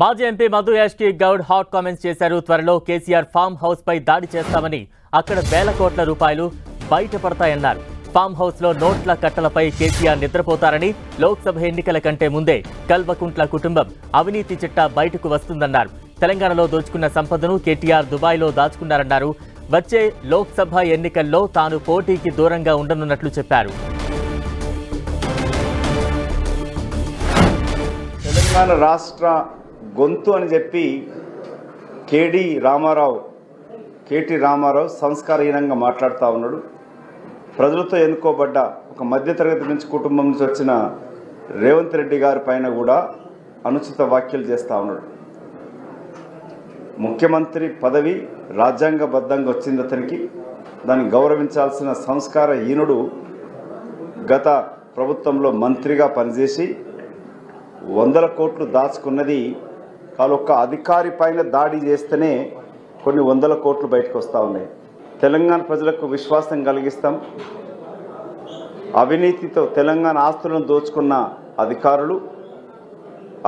మాజీ MP Madhu Yashki Goud hot comments చేశారు. త్వరలో కేసీఆర్ ఫామ్ హౌస్ పై దాడి చేస్తామని అక్కడ వేల కోట్ల రూపాయలు బయటపడతాయన్నారు. ఫామ్ హౌస్లో నోట్ల కట్టలపై కేసీఆర్ నిద్రపోతారని లోక్సభ ఎన్నికల కంటే ముందే కల్వకుంట్ల కుటుంబం అవినీతి చిట్టా బయటకు వస్తుందన్నారు. తెలంగాణలో దోచుకున్న సంపదను కేటీఆర్ దుబాయ్లో దాచుకున్నారన్నారు. వచ్చే లోక్సభ ఎన్నికల్లో తాను పోటీకి దూరంగా ఉండనున్నట్లు చెప్పారు. తెలంగాణ రాష్ట్ర గొంతు అని చెప్పి కేడి రామారావు కేటి రామారావు సంస్కారహీనంగా మాట్లాడుతూ ఉన్నాడు. ప్రజలతో ఎన్నుకోబడ్డ ఒక మధ్యతరగతి నుంచి కుటుంబం నుంచి వచ్చిన రేవంత్ రెడ్డి గారి పైన కూడా అనుచిత వ్యాఖ్యలు చేస్తూ ఉన్నాడు. ముఖ్యమంత్రి పదవి రాజ్యాంగబద్ధంగా వచ్చింది అతనికి. దాన్ని గౌరవించాల్సిన సంస్కారహీనుడు గత ప్రభుత్వంలో మంత్రిగా పనిచేసి వందల కోట్లు దాచుకున్నది వాళ్ళు ఒక్క అధికారి పైన దాడి చేస్తేనే కొన్ని వందల కోట్లు బయటకు వస్తూ ఉన్నాయి. తెలంగాణ ప్రజలకు విశ్వాసం కలిగిస్తాం. అవినీతితో తెలంగాణ ఆస్తులను దోచుకున్న అధికారులు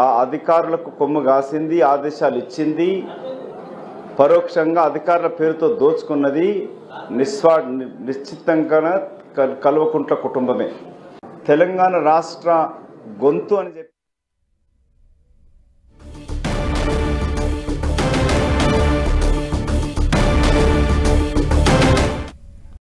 ఆ అధికారులకు కొమ్ము కాసింది ఆదేశాలు ఇచ్చింది పరోక్షంగా అధికారుల పేరుతో దోచుకున్నది నిస్వా నిశ్చితంగా కల్వకుంట్ల కుటుంబమే. తెలంగాణ రాష్ట్ర గొంతు అని చెప్పి